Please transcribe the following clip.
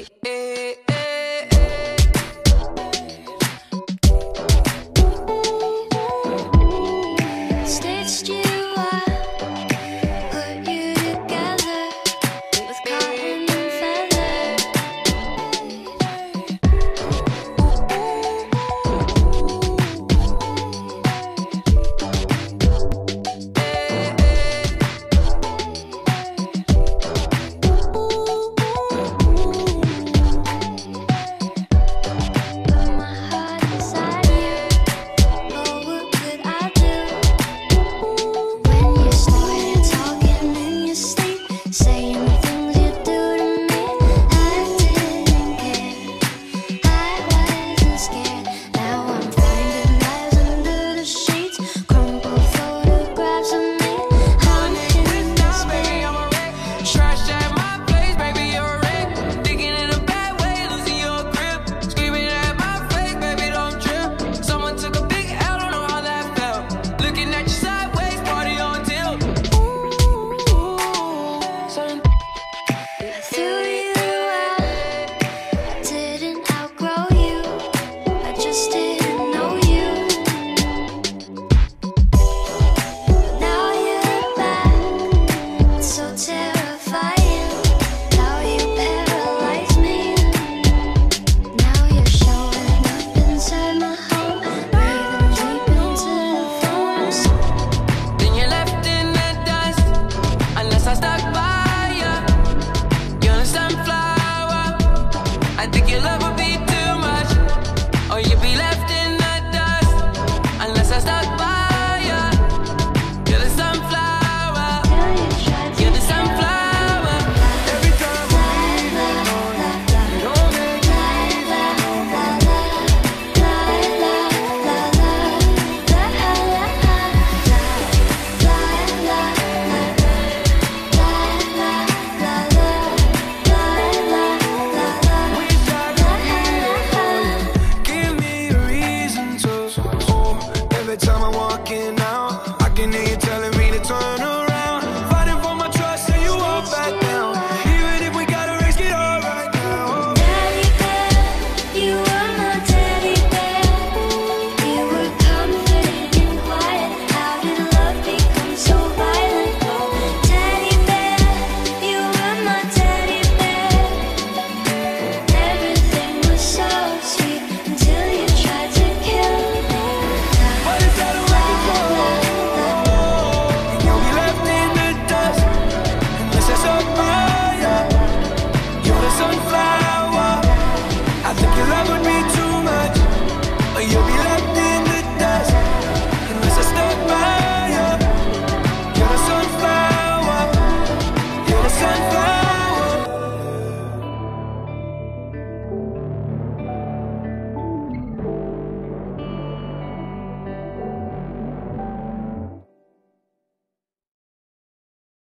eh, eh.